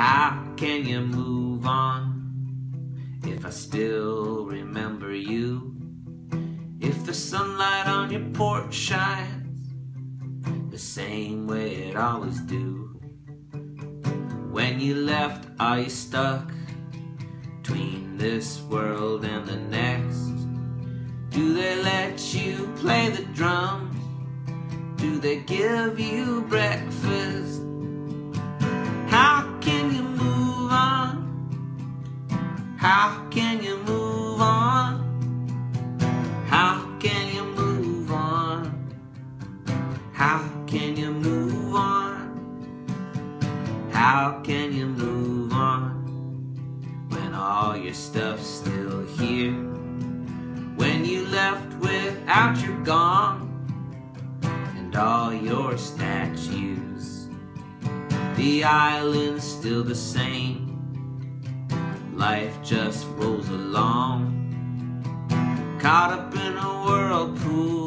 How can you move on if I still remember you? If the sunlight on your porch shines the same way it always do. When you left, are you stuck between this world and the next? Do they let you play the drums? Do they give you breakfast? How can you move on? How can you move on when all your stuff's still here? When you left without your gong and all your statues, the island's still the same. Life just rolls along, caught up in a whirlpool.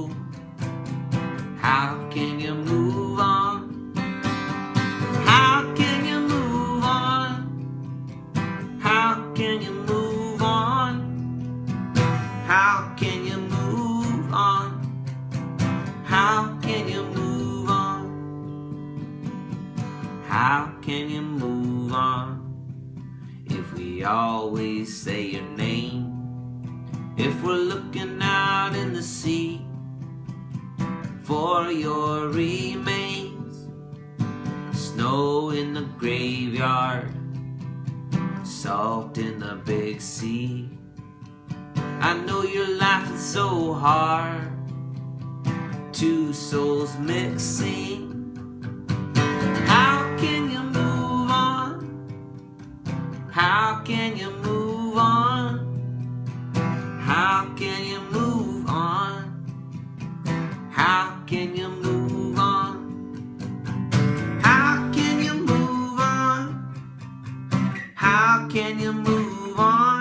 How can you move on? How can you move on? How can you move on? How can you move on? How can you move on? How can you move on if we always say your name? If we're looking out in for your remains, snow in the graveyard, salt in the big sea. I know you're laughing so hard, two souls mixing. How can you move on? How can you move on? How can you Can you move on?